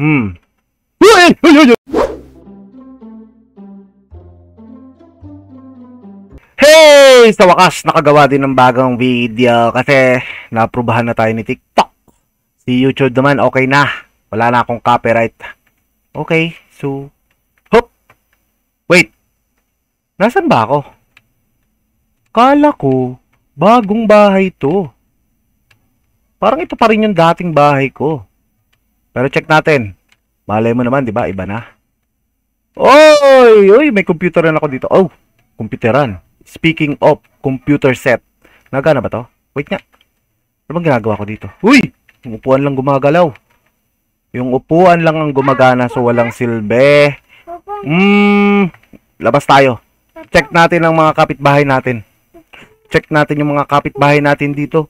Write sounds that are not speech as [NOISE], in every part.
Hmm. Uy! Uy! Uy! Hey! Sa wakas, nakagawa din ng bagong video kasi naaprubahan na tayo ni TikTok. Si YouTube naman, okay na. Wala na akong copyright. Okay, so... Hop! Wait! Nasaan ba ako? Kala ko, bagong bahay to. Parang ito pa rin yung dating bahay ko. Pero check natin. Malay mo naman, di ba? Iba na. Oy! Oy, may computeran ako dito. Oh, computeran. Speaking of computer set. Nagana ba to? Wait nga. Ano bang ginagawa ko dito? Uy! Yung upuan lang gumagalaw. Yung upuan lang ang gumagana so walang silbi. Hmm, labas tayo. Check natin ang mga kapitbahay natin. Check natin yung mga kapitbahay natin dito.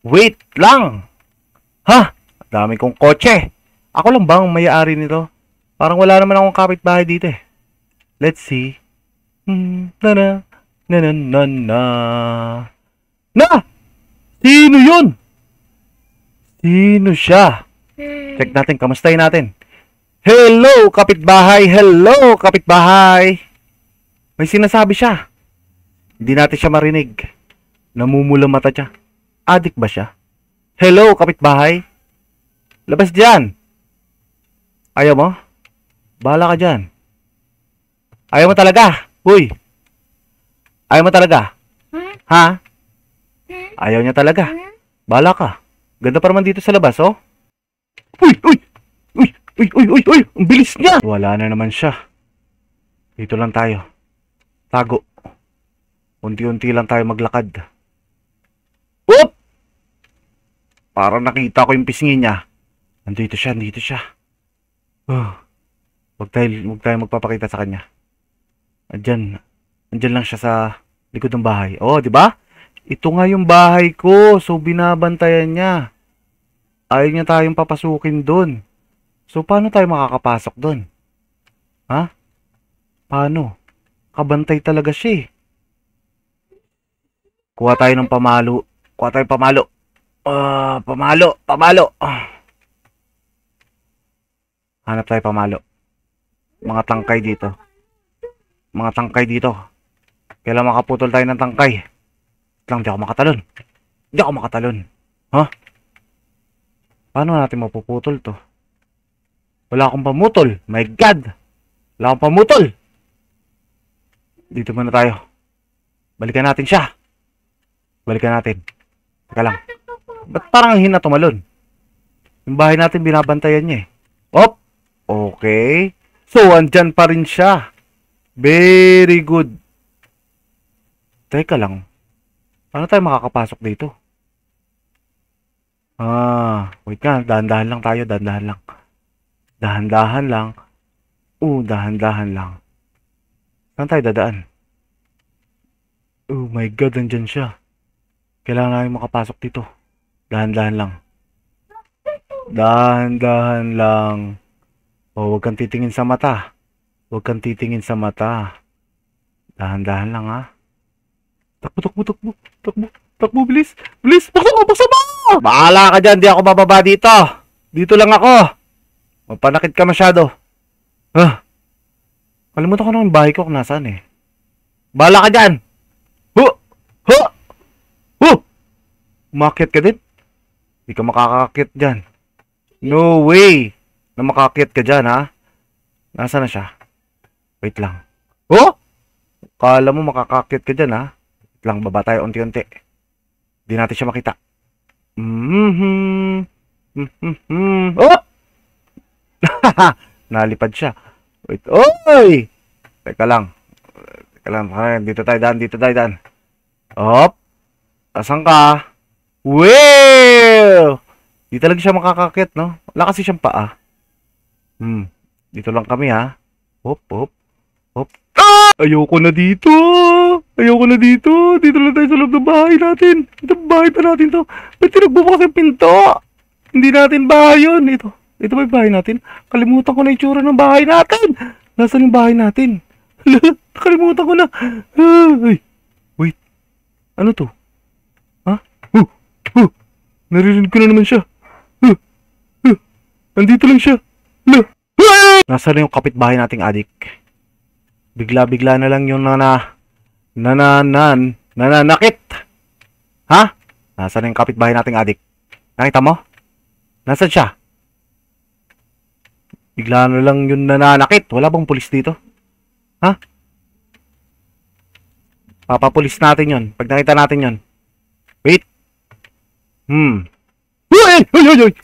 Wait lang! Ha? Dami kong kotse. Ako lang ba ang may-ari nito? Parang wala naman akong kapitbahay dito eh. Let's see. Hmm, na na, na na na na. Na! Sino yun? Sino siya? Check natin, kamustahin natin. Hello, kapitbahay! Hello, kapitbahay! May sinasabi siya. Hindi natin siya marinig. Namumula mata siya. Adik ba siya? Hello, kapitbahay? Labas dyan! Ayaw mo? Bahala ka dyan. Ayaw mo talaga? Uy! Ayaw mo talaga? Ha? Ayaw niya talaga. Bahala ka. Ganda pa naman dito sa labas, oh. Uy! Uy! Uy! Uy! Uy! Uy! Uy! Ang bilis niya! Wala na naman siya. Dito lang tayo. Tago. Unti-unti lang tayo maglakad. Oop! Para nakita ko yung pisngi niya. Nandito siya, nandito siya. Oh. Huwag tayo, huwag tayo magpapakita sa kanya. Andyan. Andyan lang siya sa likod ng bahay. Oh, di ba? Ito nga yung bahay ko. So, binabantayan niya. Ayaw niya tayong papasukin doon. So, paano tayo makakapasok doon? Ha? Paano? Kabantay talaga siya eh. Kuha tayo ng pamalo. Kuha tayo pamalo. Ah, pamalo, pamalo. Ah. Hanap tayo pamalo. Mga tangkay dito. Mga tangkay dito. Kailan makaputol tayo ng tangkay? Lang, di ako makatalon. Di ako makatalon. Ha? Paano natin mapuputol to? Wala akong pamutol. My God! Wala akong pamutol. Dito muna tayo. Balikan natin siya. Balikan natin. Teka lang. Ba't parang ang hina tumalon? Yung bahay natin binabantayan niya eh. Op! Okay. So, andyan pa rin siya. Very good. Teka lang. Paano tayo makakapasok dito? Ah, wait nga. Dahan-dahan lang tayo. Dahan-dahan lang. Dahan-dahan lang. Oo, dahan-dahan lang. Saan tayo dadaan? Oh my God, andyan siya. Kailangan namin makapasok dito. Dahan-dahan lang. Dahan-dahan lang. Oh, huwag kang titingin sa mata. Huwag kang titingin sa mata. Dahan-dahan lang ha. Takbo, takbo, takbo. Takbo, takbo, bilis. Bilis, takbo, buksan mo! Bahala ka dyan, di ako bababa dito. Dito lang ako. Mapanakit ka masyado. Ah. Kalimutan ko na yung bahay ko kung nasaan eh. Bahala ka dyan! Hu! Hu! Hu! Umakit ka din? Hindi ka makakakit dyan. No way! Na makakit ka dyan, ha? Nasaan na siya? Wait lang. Oh! Kala mo makakakit ka dyan, ha? Wait lang, baba tayo unti-unti. Hindi natin siya makita. Mm-hmm. Mm-hmm. Oh! [LAUGHS] Nalipad siya. Wait. Oy! Teka lang. Teka lang. Dito tayo daan. Dito tayo daan. Hop! Asan ka? Well! Di talaga siya makakakit, no? Wala kasi siyang paa. Hmm. Dito lang kami, ha? Hop, hop. Hop. Ah! Ayoko na dito! Ayoko na dito! Dito lang tayo sa loob ng bahay natin. Ito, bahay pa natin to. Ba't tinagbubukas yung pinto? Hindi natin bahay yun. Ito. Ito ba yung bahay natin? Kalimutan ko na yung tsura ng bahay natin! Nasaan yung bahay natin? Kalimutan ko na. Ay. Wait. Ano to? Ha? Huh! Huh! Naririnig ko na naman siya. Huh! Huh! Nandito lang siya. Nasaan na yung kapitbahay nating adik? Bigla-bigla na lang yung nana... Nananan... Nananakit! Ha? Nasaan na yung kapitbahay nating adik? Nakita mo? Nasaan siya? Bigla na lang yung nananakit. Wala bang pulis dito? Ha? Papapulis natin yon. Pag nakita natin yon. Wait. Hmm. Uy! Uy! Uy!